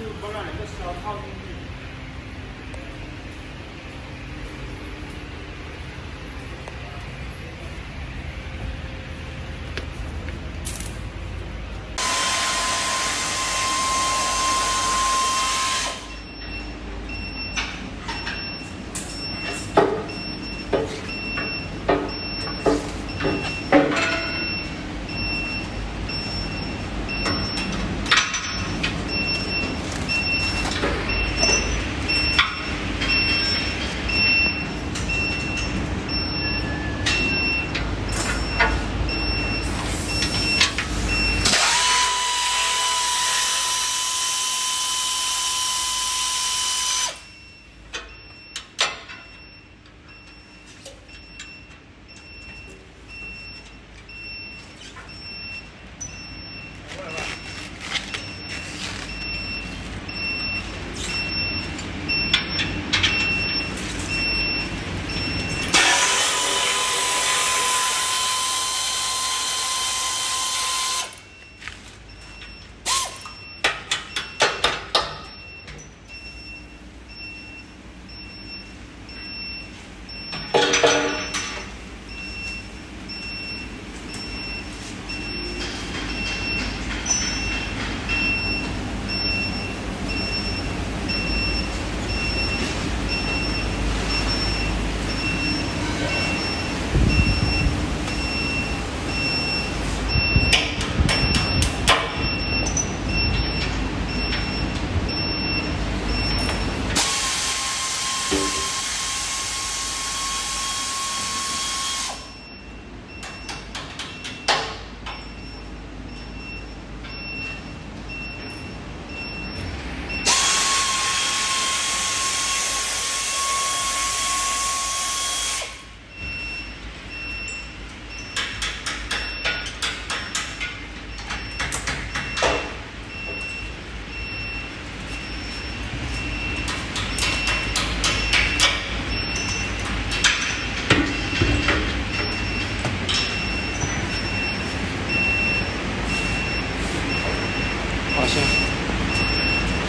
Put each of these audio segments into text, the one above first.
就不让人家小套进去。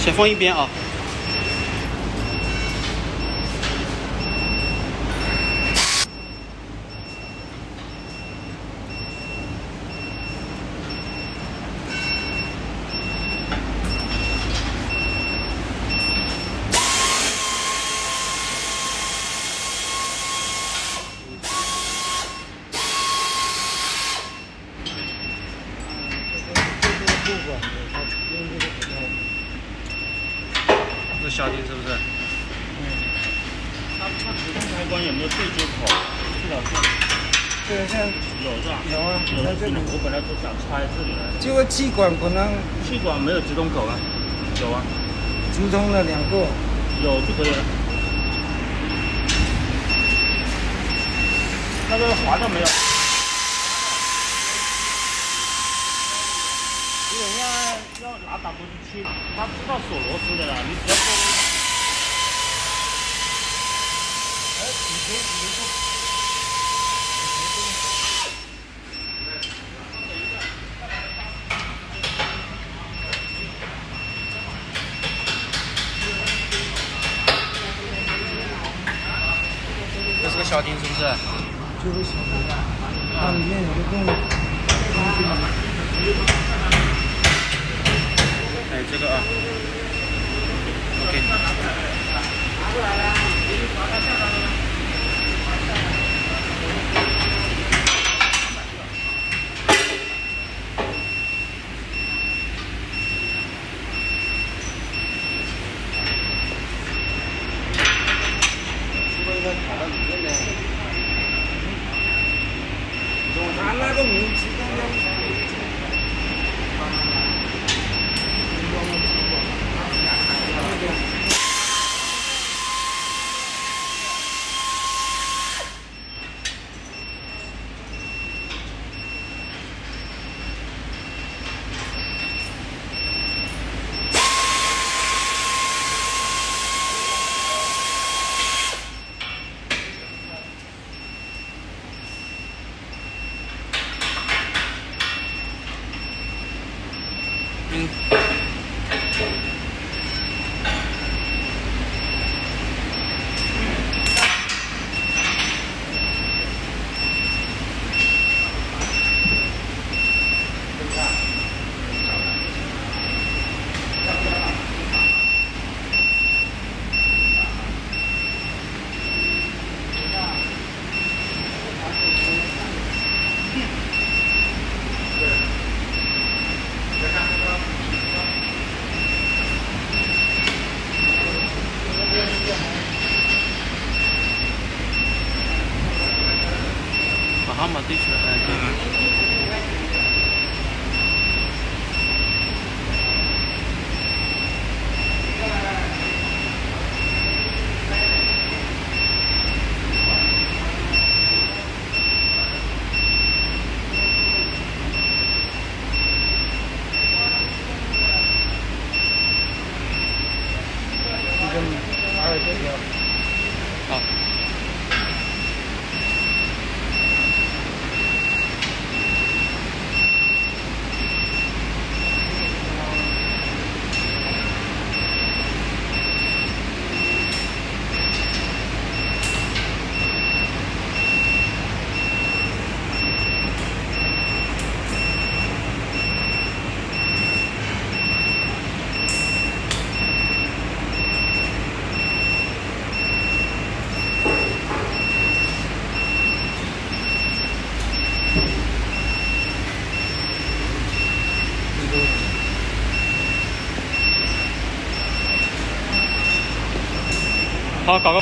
先放一边啊。这是小丁是不是？它它主动开关有没有对接口？是的，这个像有是吧？有啊，有的它这里我本来都想插在这里来的。这个气管可能气管没有直通口啊？有啊，直通了两个，有就可以了。那个滑到没有？如果要要拿打不进去，他知道锁螺丝的啦，你只要过。哎，你可以，你可以做。这是个小丁是不是？就是小的，它里面有个洞，哎，这个啊，OK。好，搞个。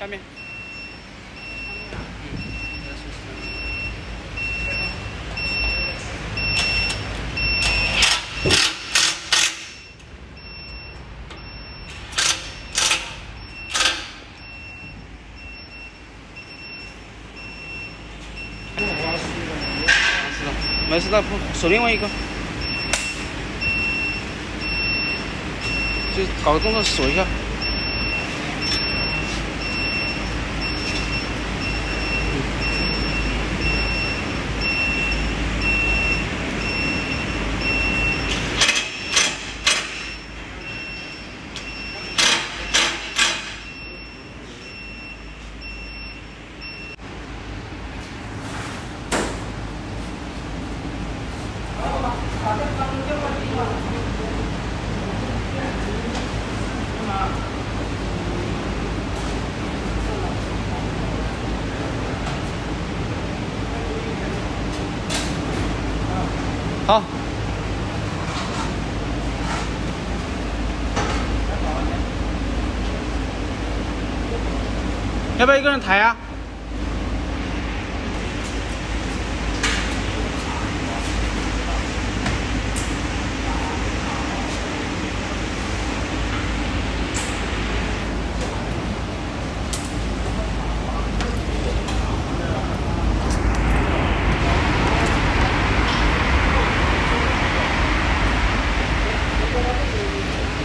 下面。没事的，不锁另外一个，就搞个动作锁一下。好，要不要一个人抬啊？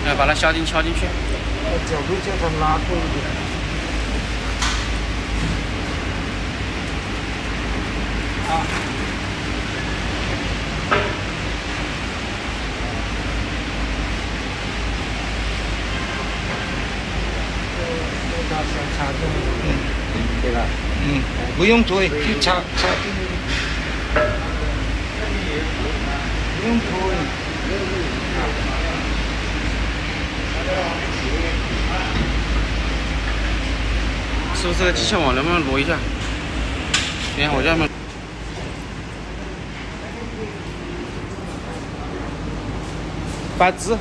来，把它下钉敲进去。角度叫它拉过一点。嗯，不用推，就插插进去。不用推。是不是机械网能不能挪一下？你看我这边。八字。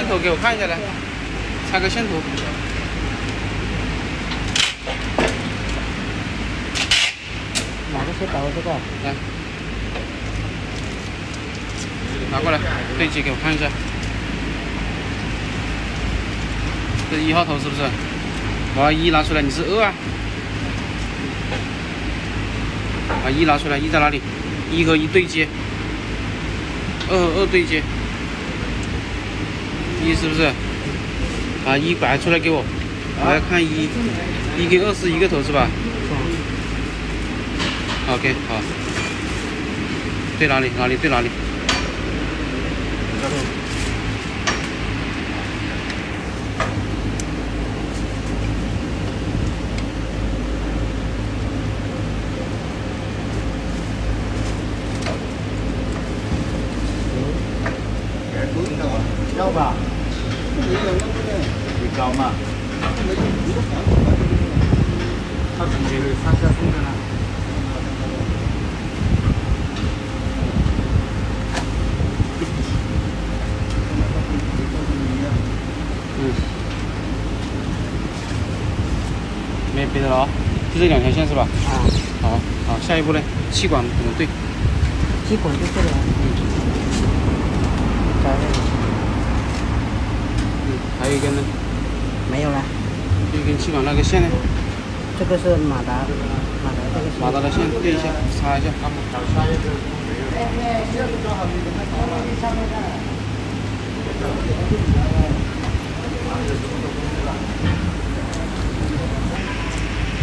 线头给我看一下来，拆个线头。哪个是刀这个？来，拿过来对接给我看一下。这是一号头是不是？把一拿出来，你是二啊？把一拿出来，一在哪里？一和一对接，二和二对接。一是不是？啊，一摆出来给我，我要看一，一跟二是一个头是吧？OK，好，对哪里？哪里对哪里？要吧？没别的了啊，就这两条线是吧？啊，好，好，下一步呢？气管怎么对？气管就这里。嗯，还有一根呢？没有了。一根气管那个线呢？这个是马达，马达这个。马达的线对一下，插一下。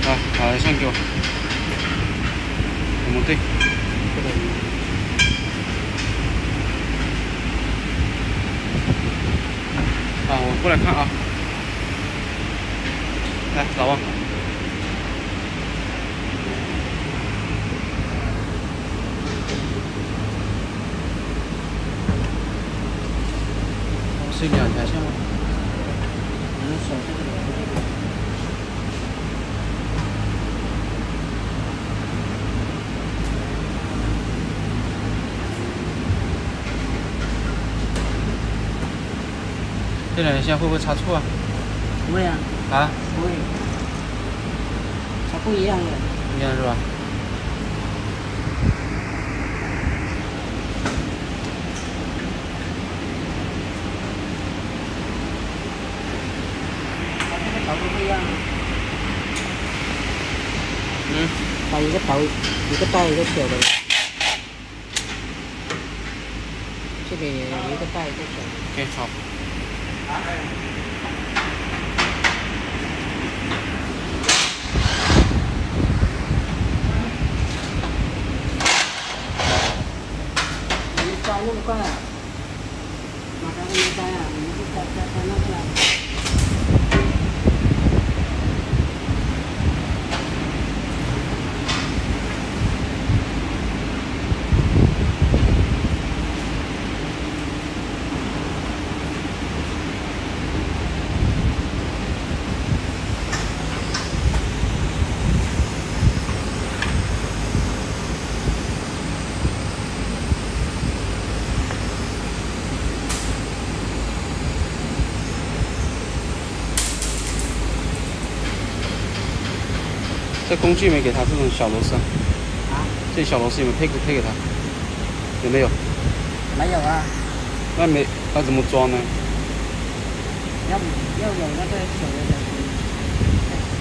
啊，好的，线给我。怎么对？啊，我过来看啊。来，老王。是两条线吗？嗯，手这个。这两条线会不会插错啊？不会啊。啊？不会。它不一样的。一样是吧？头都不一样。嗯。把一个头，一个大一个小的。这里一个大一个小。OK，好。你抓那么快啊？马上没摘啊，你就摘摘摘那个了。这工具没给他这种小螺丝啊？啊？这小螺丝有没有配给配给他？有没有？没有啊。那没，那怎么装呢？要要有那个小的的，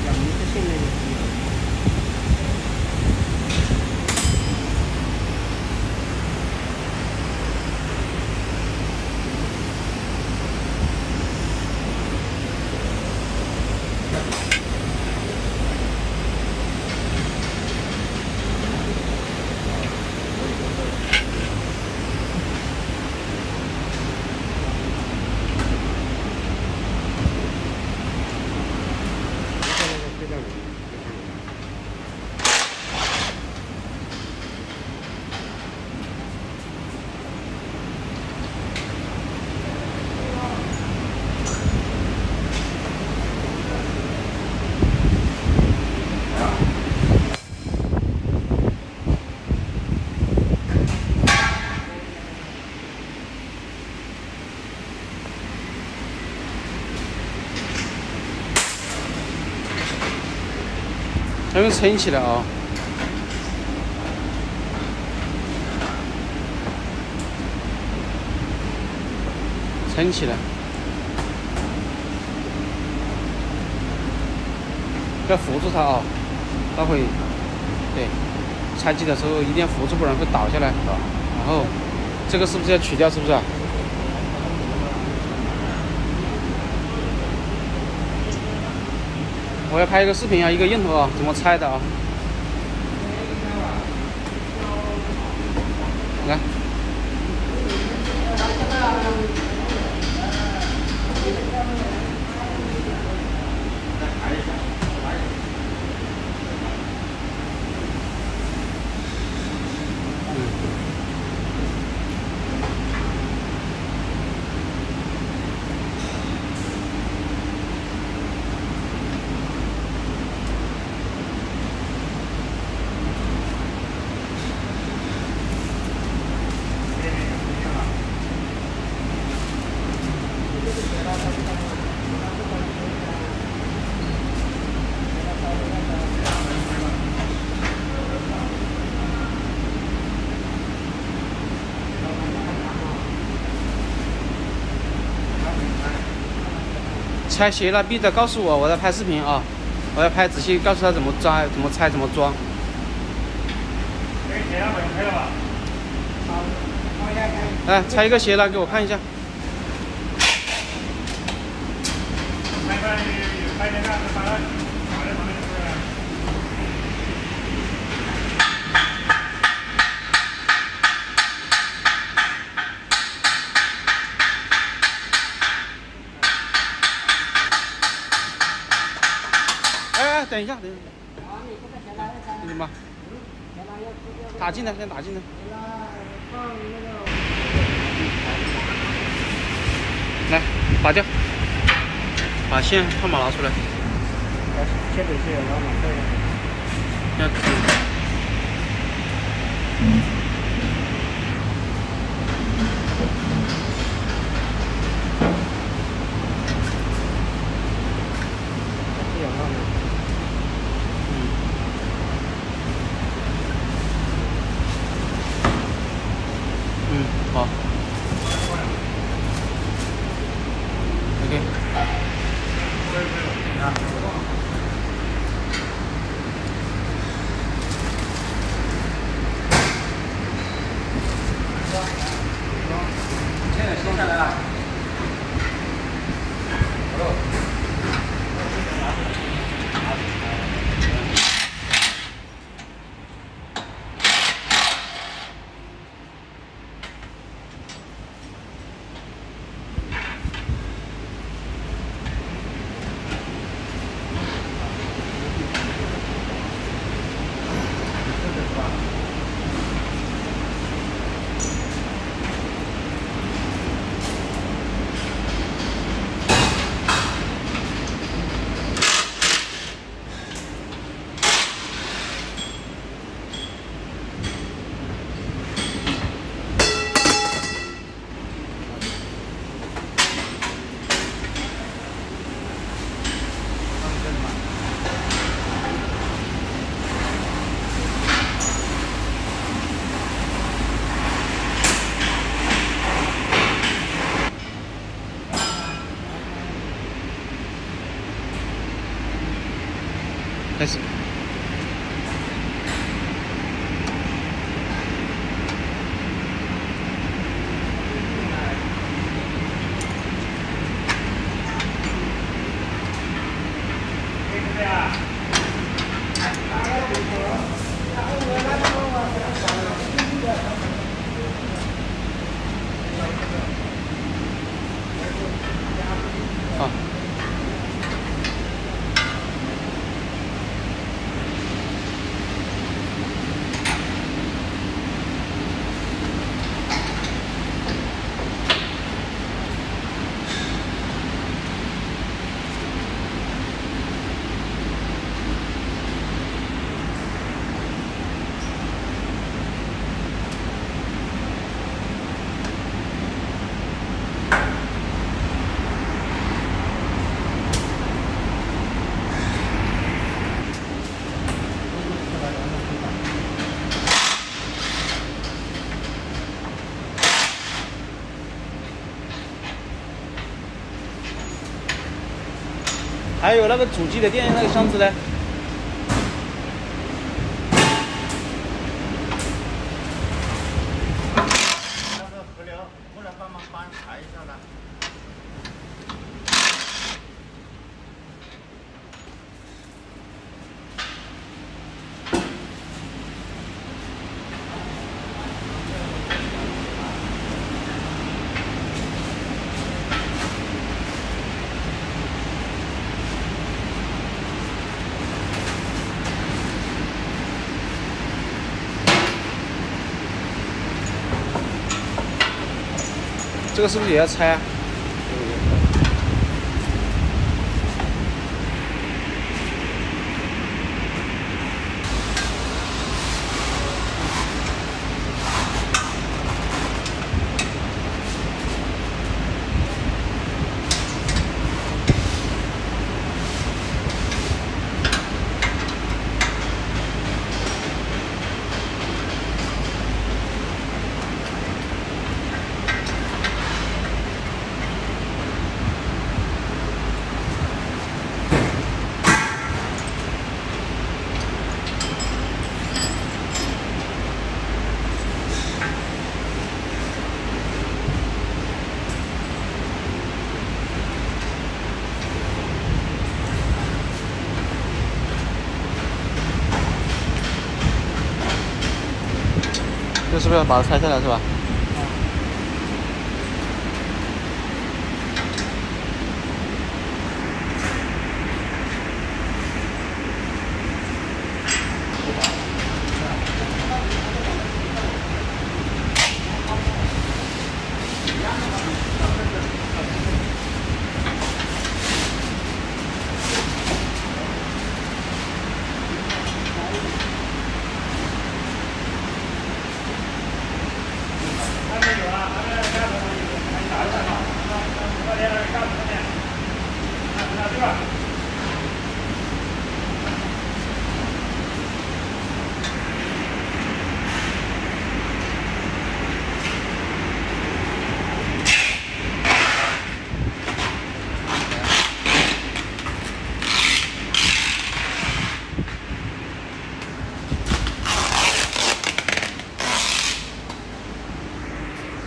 有一次性的。用撑起来啊！撑起来，要扶住它啊！待会对拆机的时候一定要扶住，不然会倒下来啊。然后这个是不是要取掉？是不是？我要拍一个视频啊，一个硬头啊，怎么拆的啊？拆鞋了，必须得告诉我，我在拍视频啊，我要拍仔细，告诉他怎么装、怎么拆、怎么装。来，拆一个鞋了，给我看一下。等一下，等一下。什么？打进来，先打进来。来，拔掉，把线号码拿出来。线得是老马这样。开还有那个主机的电那个箱子呢？是不是也要拆啊？把它拆下来是吧？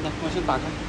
来，我先打开。